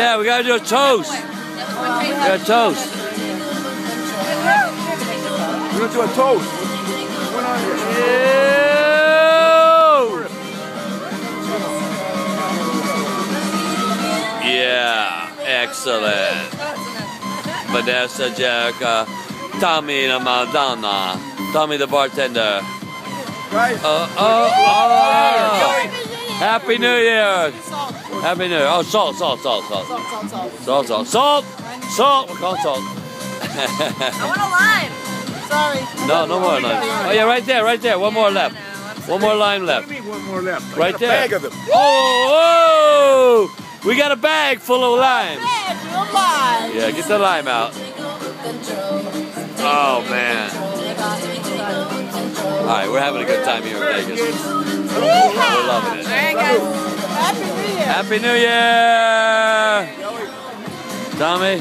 Yeah, we gotta do a toast. We got a toast. We're gonna do a toast. Ew! Yeah, excellent. Vanessa, Jerica, Tommy, the Madonna, Tommy, the bartender. Right? Uh, oh. Happy New Year! Happy New Year! Oh, salt, salt, salt, salt, Salt, salt, salt. salt, salt, salt, salt. We're calling salt. I want a lime. Sorry. no, no more lime. Oh yeah, right there, right there. One more left. One more lime left. do one more left? Right there. bag of them. Oh, oh! We got a bag full of limes. Bad, real lime. Yeah, get the lime out. Oh man. All right, we're having a good time here in Vegas. We're loving it. Happy New Year, Tommy.